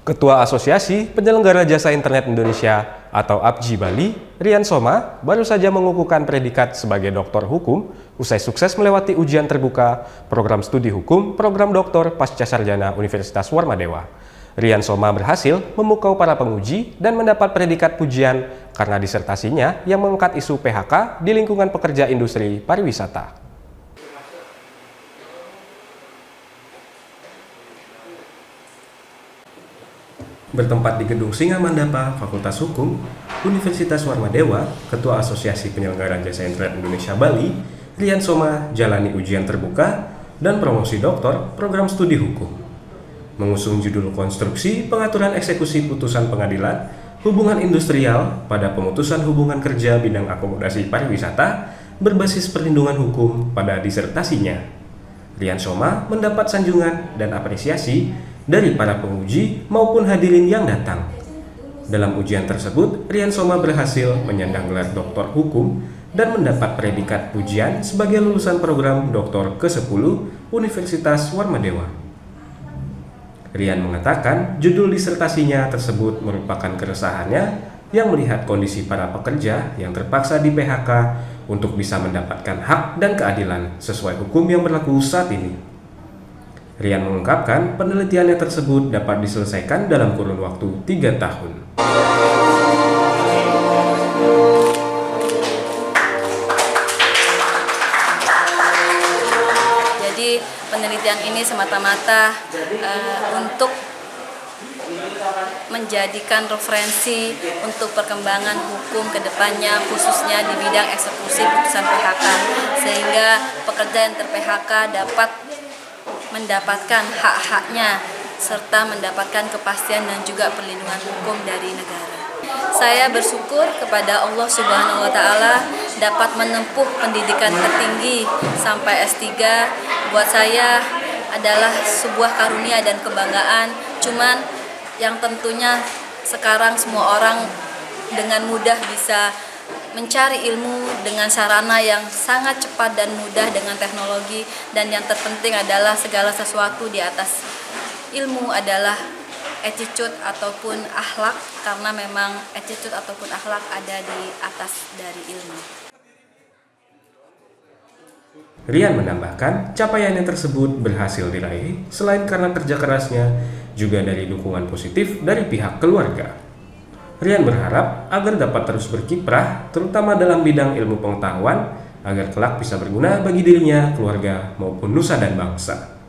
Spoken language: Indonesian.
Ketua Asosiasi Penyelenggara Jasa Internet Indonesia atau APJI Bali, Rian Soma, baru saja mengukuhkan predikat sebagai doktor hukum usai sukses melewati ujian terbuka program studi hukum program doktor pasca sarjana Universitas Warmadewa. Rian Soma berhasil memukau para penguji dan mendapat predikat pujian karena disertasinya yang mengangkat isu PHK di lingkungan pekerja industri pariwisata. Bertempat di Gedung Singa Mandapa, Fakultas Hukum, Universitas Warmadewa, Ketua Asosiasi Penyelenggara Jasa Internet Indonesia Bali, Rian Soma, jalani ujian terbuka dan promosi doktor program studi hukum. Mengusung judul konstruksi pengaturan eksekusi putusan pengadilan hubungan industrial pada pemutusan hubungan kerja bidang akomodasi pariwisata berbasis perlindungan hukum pada disertasinya. Rian Soma mendapat sanjungan dan apresiasi dari para penguji maupun hadirin yang datang. Dalam ujian tersebut, Rian Soma berhasil menyandang gelar doktor hukum dan mendapat predikat pujian sebagai lulusan program doktor ke-10 Universitas Warmadewa. Rian mengatakan judul disertasinya tersebut merupakan keresahannya yang melihat kondisi para pekerja yang terpaksa di PHK untuk bisa mendapatkan hak dan keadilan sesuai hukum yang berlaku saat ini. Rian mengungkapkan penelitiannya tersebut dapat diselesaikan dalam kurun waktu 3 tahun. Jadi penelitian ini semata-mata uh, untuk menjadikan referensi untuk perkembangan hukum ke depannya khususnya di bidang eksekusi putusan PHK sehingga pekerja yang ter-PHK dapat mendapatkan hak-haknya serta mendapatkan kepastian dan juga perlindungan hukum dari negara. Saya bersyukur kepada Allah Subhanahu wa taala dapat menempuh pendidikan tertinggi sampai S3 buat saya adalah sebuah karunia dan kebanggaan. Cuman yang tentunya sekarang semua orang dengan mudah bisa mencari ilmu dengan sarana yang sangat cepat dan mudah dengan teknologi dan yang terpenting adalah segala sesuatu di atas ilmu adalah attitude ataupun akhlak karena memang attitude ataupun akhlak ada di atas dari ilmu. Rian menambahkan capaiannya tersebut berhasil diraih selain karena kerja kerasnya juga dari dukungan positif dari pihak keluarga. Rian berharap agar dapat terus berkiprah, terutama dalam bidang ilmu pengetahuan, agar kelak bisa berguna bagi dirinya, keluarga, maupun nusa dan bangsa.